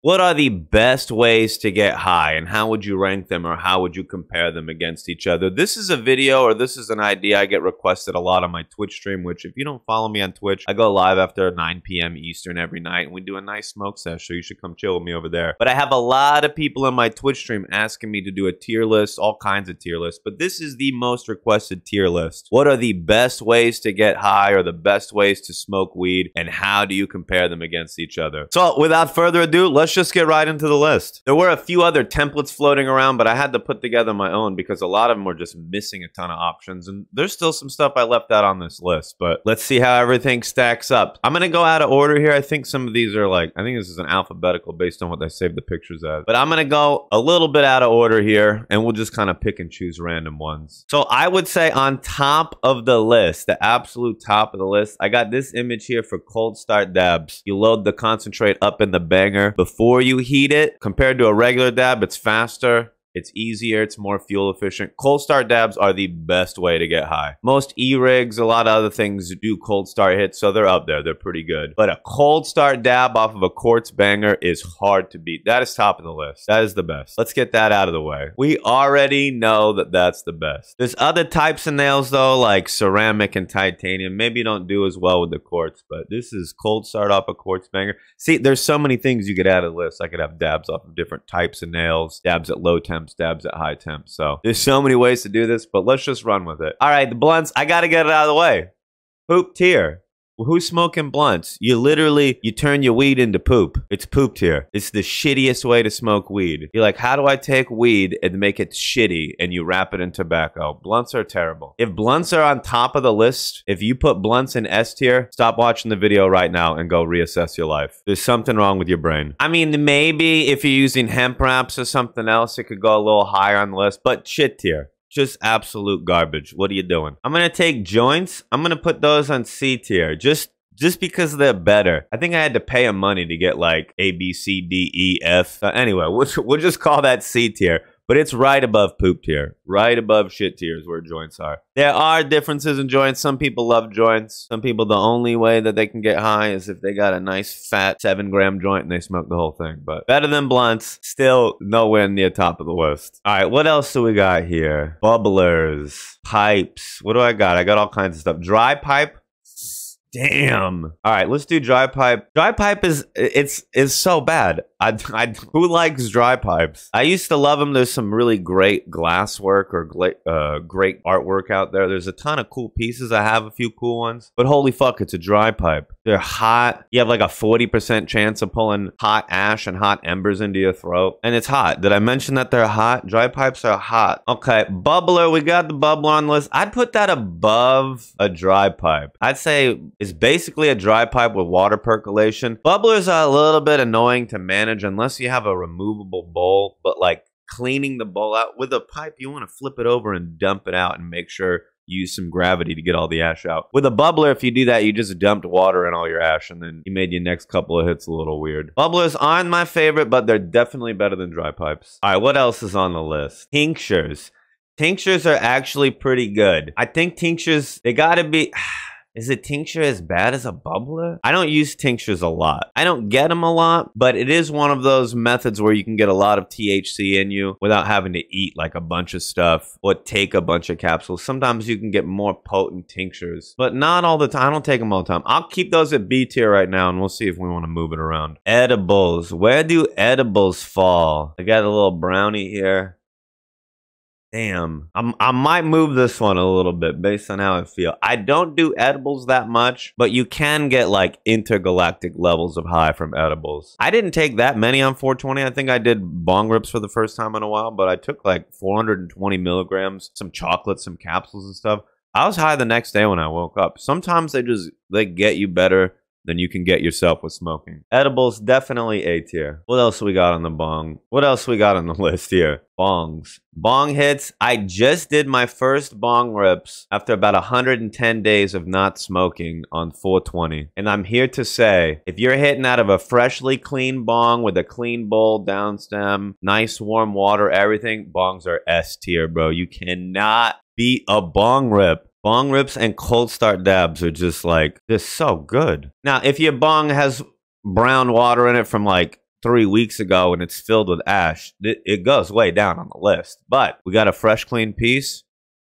What are the best ways to get high and how would you rank them or how would you compare them against each other? This is a video or this is an idea I get requested a lot on my Twitch stream, which if you don't follow me on Twitch, I go live after 9 p.m. Eastern every night and we do a nice smoke session. So you should come chill with me over there. But I have a lot of people in my Twitch stream asking me to do a tier list, all kinds of tier lists. But this is the most requested tier list. What are the best ways to get high or the best ways to smoke weed and how do you compare them against each other? So without further ado, let's just get right into the list. There were a few other templates floating around, but I had to put together my own because a lot of them were just missing a ton of options. And there's still some stuff I left out on this list, but let's see how everything stacks up. I'm going to go out of order here. I think some of these are like, I think this is an alphabetical based on what they saved the pictures as. But I'm going to go a little bit out of order here and we'll just kind of pick and choose random ones. So I would say on top of the list, the absolute top of the list, I got this image here for cold start dabs. You load the concentrate up in the banger before you heat it. Compared to a regular dab, it's faster. It's easier, it's more fuel efficient. Cold start dabs are the best way to get high. Most e-rigs, a lot of other things do cold start hits, so they're up there. They're pretty good. But a cold start dab off of a quartz banger is hard to beat. That is top of the list. That is the best. Let's get that out of the way. We already know that that's the best. There's other types of nails though, like ceramic and titanium. Maybe don't do as well with the quartz, but this is cold start off a quartz banger. See, there's so many things you could add to the list. I could have dabs off of different types of nails, dabs at low temps dabs at high temps. So there's so many ways to do this, but let's just run with it. All right, the blunts, I got to get it out of the way. Poop tier. Who's smoking blunts? You literally you turn your weed into poop. It's pooped here. It's the shittiest way to smoke weed. You're like, how do I take weed and make it shitty? And you wrap it in tobacco. Blunts are terrible. If blunts are on top of the list, if you put blunts in S tier, stop watching the video right now and go reassess your life. There's something wrong with your brain. I mean, maybe if you're using hemp wraps or something else, it could go a little higher on the list, but shit tier. Just absolute garbage. What are you doing? I'm gonna take joints. I'm gonna put those on C tier. Just just because they're better. I think I had to pay them money to get like A, B, C, D, E, F. Uh, anyway, we'll, we'll just call that C tier but it's right above poop tier, right above shit tiers where joints are. There are differences in joints. Some people love joints. Some people, the only way that they can get high is if they got a nice fat seven gram joint and they smoke the whole thing. But better than blunts, still nowhere near top of the list. All right, what else do we got here? Bubblers, pipes. What do I got? I got all kinds of stuff. Dry pipe. Damn. All right, let's do dry pipe. Dry pipe is it's is so bad. I, I who likes dry pipes? I used to love them. There's some really great glass work or uh, great artwork out there. There's a ton of cool pieces. I have a few cool ones, but holy fuck, it's a dry pipe. They're hot. You have like a 40% chance of pulling hot ash and hot embers into your throat, and it's hot. Did I mention that they're hot? Dry pipes are hot. Okay, bubbler. We got the bubbler on the list. I'd put that above a dry pipe. I'd say it's basically a dry pipe with water percolation. Bubblers are a little bit annoying to manage unless you have a removable bowl, but like cleaning the bowl out with a pipe, you want to flip it over and dump it out and make sure use some gravity to get all the ash out. With a bubbler, if you do that, you just dumped water in all your ash and then you made your next couple of hits a little weird. Bubblers aren't my favorite, but they're definitely better than dry pipes. All right, what else is on the list? Tinctures. Tinctures are actually pretty good. I think tinctures, they gotta be... Is a tincture as bad as a bubbler? I don't use tinctures a lot. I don't get them a lot, but it is one of those methods where you can get a lot of THC in you without having to eat like a bunch of stuff or take a bunch of capsules. Sometimes you can get more potent tinctures, but not all the time. I don't take them all the time. I'll keep those at B tier right now and we'll see if we want to move it around. Edibles. Where do edibles fall? I got a little brownie here. Damn. I'm, I might move this one a little bit based on how I feel. I don't do edibles that much, but you can get like intergalactic levels of high from edibles. I didn't take that many on 420. I think I did bong rips for the first time in a while, but I took like 420 milligrams, some chocolate, some capsules and stuff. I was high the next day when I woke up. Sometimes they just they get you better than you can get yourself with smoking. Edibles, definitely A tier. What else we got on the bong? What else we got on the list here? Bongs. Bong hits. I just did my first bong rips after about 110 days of not smoking on 420. And I'm here to say, if you're hitting out of a freshly clean bong with a clean bowl, down stem, nice warm water, everything, bongs are S tier, bro. You cannot beat a bong rip. Bong rips and cold start dabs are just like, they're so good. Now, if your bong has brown water in it from like three weeks ago and it's filled with ash, it, it goes way down on the list. But we got a fresh, clean piece.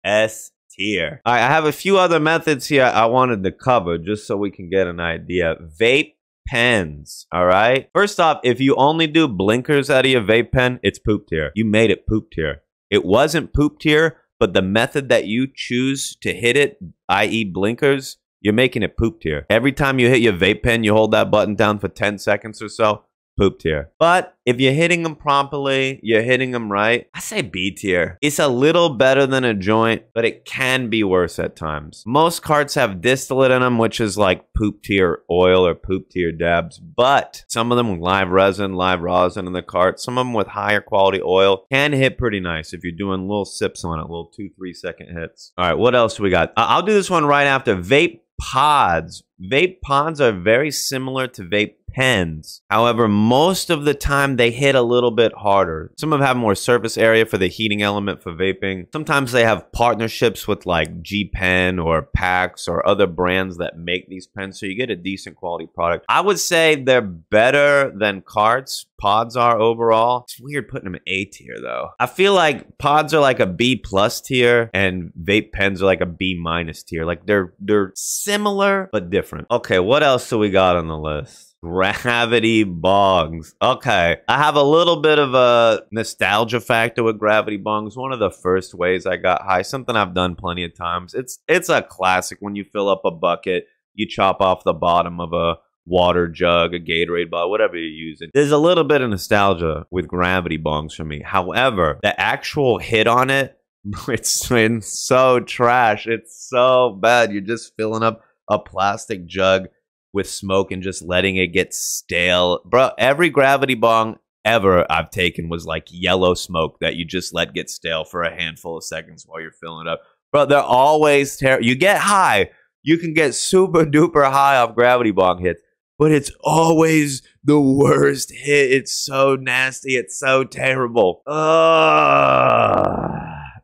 S tier. All right, I have a few other methods here I wanted to cover just so we can get an idea. Vape pens. All right. First off, if you only do blinkers out of your vape pen, it's pooped here. You made it pooped here. It wasn't pooped tier, but the method that you choose to hit it, i.e., blinkers, you're making it pooped here. Every time you hit your vape pen, you hold that button down for 10 seconds or so poop tier. But if you're hitting them properly, you're hitting them right, I say B tier. It's a little better than a joint, but it can be worse at times. Most carts have distillate in them, which is like poop tier oil or poop tier dabs, but some of them with live resin, live rosin in the cart, some of them with higher quality oil can hit pretty nice if you're doing little sips on it, little two, three second hits. All right, what else do we got? I'll do this one right after vape pods. Vape pods are very similar to vape pens. However, most of the time they hit a little bit harder. Some of them have more surface area for the heating element for vaping. Sometimes they have partnerships with like G Pen or PAX or other brands that make these pens, so you get a decent quality product. I would say they're better than carts. Pods are overall. It's weird putting them in A tier though. I feel like pods are like a B plus tier and vape pens are like a B minus tier. Like they're they're similar but different. Okay, what else do we got on the list? Gravity bongs. Okay. I have a little bit of a nostalgia factor with gravity bongs. One of the first ways I got high, something I've done plenty of times. It's it's a classic when you fill up a bucket, you chop off the bottom of a water jug, a Gatorade bottle, whatever you're using. There's a little bit of nostalgia with gravity bongs for me. However, the actual hit on it, it's been so trash. It's so bad. You're just filling up a plastic jug with smoke and just letting it get stale. Bro, every gravity bong ever I've taken was like yellow smoke that you just let get stale for a handful of seconds while you're filling it up. Bro, they're always terrible. You get high. You can get super duper high off gravity bong hits, but it's always the worst hit. It's so nasty. It's so terrible. Ugh.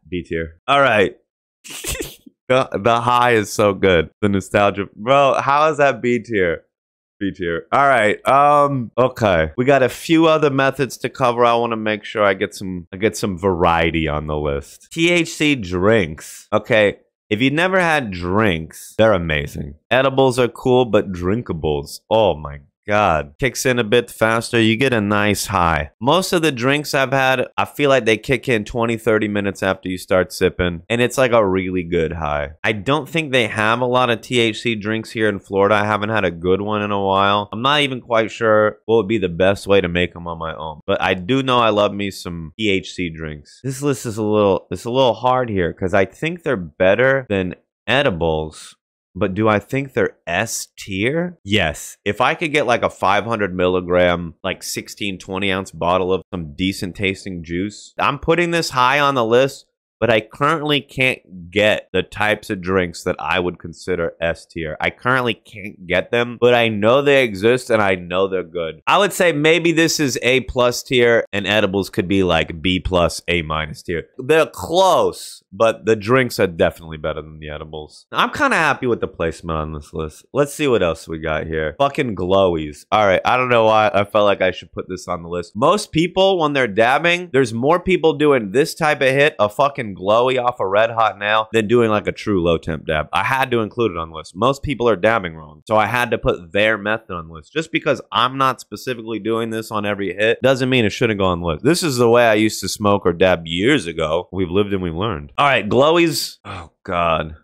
B tier. All right. The, high is so good. The nostalgia, bro. How is that B tier? B tier. All right. Um. Okay. We got a few other methods to cover. I want to make sure I get some. I get some variety on the list. THC drinks. Okay. If you never had drinks, they're amazing. Edibles are cool, but drinkables. Oh my God. Kicks in a bit faster. You get a nice high. Most of the drinks I've had, I feel like they kick in 20, 30 minutes after you start sipping. And it's like a really good high. I don't think they have a lot of THC drinks here in Florida. I haven't had a good one in a while. I'm not even quite sure what would be the best way to make them on my own. But I do know I love me some THC drinks. This list is a little, it's a little hard here because I think they're better than edibles but do I think they're S tier? Yes. If I could get like a 500 milligram, like 16, 20 ounce bottle of some decent tasting juice, I'm putting this high on the list but I currently can't get the types of drinks that I would consider S tier. I currently can't get them, but I know they exist and I know they're good. I would say maybe this is A plus tier and edibles could be like B plus, A minus tier. They're close, but the drinks are definitely better than the edibles. I'm kind of happy with the placement on this list. Let's see what else we got here. Fucking glowies. All right, I don't know why I felt like I should put this on the list. Most people, when they're dabbing, there's more people doing this type of hit, a fucking glowy off a red hot nail than doing like a true low temp dab. I had to include it on the list. Most people are dabbing wrong. So I had to put their method on the list. Just because I'm not specifically doing this on every hit doesn't mean it shouldn't go on the list. This is the way I used to smoke or dab years ago. We've lived and we've learned. All right, glowies. Oh, God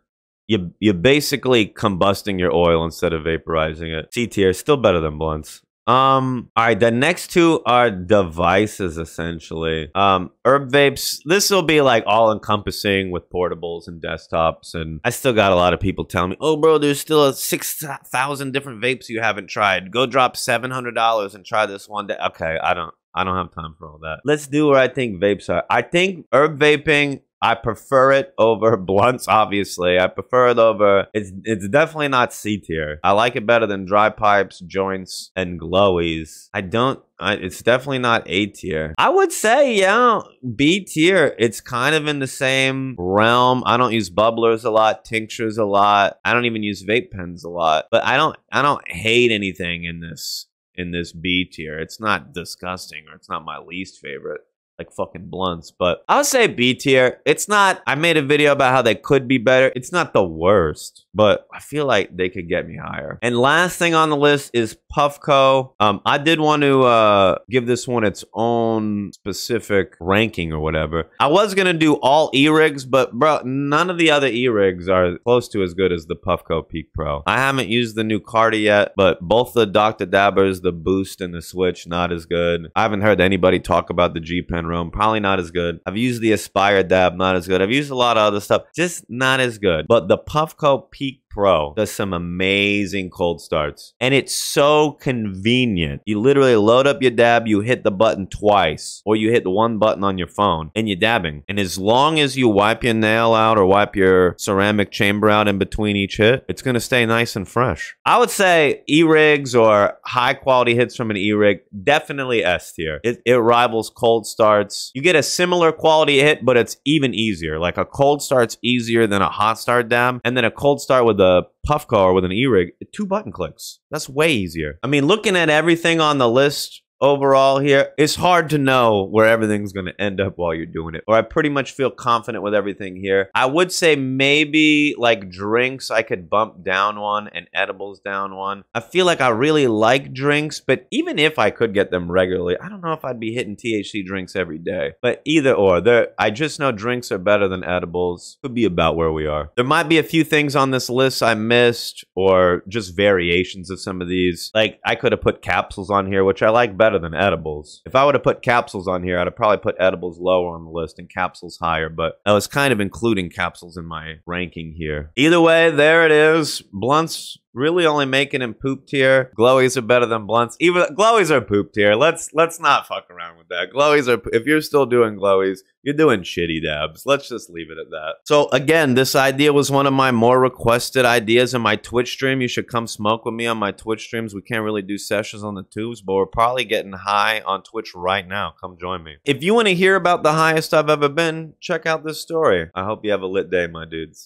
you you're basically combusting your oil instead of vaporizing it. C tier, still better than blunts. Um, all right, the next two are devices essentially. Um, herb vapes, this will be like all encompassing with portables and desktops. And I still got a lot of people telling me, oh, bro, there's still a 6,000 different vapes you haven't tried. Go drop $700 and try this one day. Okay, I don't. I don't have time for all that. Let's do what I think vapes are. I think herb vaping I prefer it over blunts, obviously. I prefer it over it's it's definitely not C tier. I like it better than dry pipes, joints, and glowies. I don't I, it's definitely not A tier. I would say, yeah, B tier. It's kind of in the same realm. I don't use bubblers a lot, tinctures a lot. I don't even use vape pens a lot. But I don't I don't hate anything in this in this B tier. It's not disgusting or it's not my least favorite like fucking blunts. But I'll say B tier. It's not, I made a video about how they could be better. It's not the worst, but I feel like they could get me higher. And last thing on the list is Puffco. Um, I did want to uh, give this one its own specific ranking or whatever. I was going to do all E-rigs, but bro, none of the other E-rigs are close to as good as the Puffco Peak Pro. I haven't used the new Carta yet, but both the Dr. Dabbers, the Boost and the Switch, not as good. I haven't heard anybody talk about the G-Pen Roam, probably not as good. I've used the Aspire Dab, not as good. I've used a lot of other stuff, just not as good. But the Puffco Peak Pro does some amazing cold starts. And it's so convenient. You literally load up your dab, you hit the button twice, or you hit the one button on your phone, and you're dabbing. And as long as you wipe your nail out or wipe your ceramic chamber out in between each hit, it's going to stay nice and fresh. I would say E-rigs or high quality hits from an E-rig, definitely S tier. It, it rivals cold starts. You get a similar quality hit, but it's even easier. Like a cold start's easier than a hot start dab, and then a cold start with a the car with an e-rig, two button clicks. That's way easier. I mean, looking at everything on the list, overall here, it's hard to know where everything's going to end up while you're doing it. Or I pretty much feel confident with everything here. I would say maybe like drinks, I could bump down one and edibles down one. I feel like I really like drinks, but even if I could get them regularly, I don't know if I'd be hitting THC drinks every day. But either or, there, I just know drinks are better than edibles. Could be about where we are. There might be a few things on this list I missed or just variations of some of these. Like I could have put capsules on here, which I like better better than edibles. If I would have put capsules on here, I'd have probably put edibles lower on the list and capsules higher, but I was kind of including capsules in my ranking here. Either way, there it is. Blunts really only making him poop tier. Glowies are better than blunts. Even glowies are poop tier. Let's let's not fuck around with that. Glowies are if you're still doing glowies, you're doing shitty dabs. Let's just leave it at that. So again, this idea was one of my more requested ideas in my Twitch stream. You should come smoke with me on my Twitch streams. We can't really do sessions on the tubes, but we're probably getting high on Twitch right now. Come join me. If you want to hear about the highest I've ever been, check out this story. I hope you have a lit day, my dudes.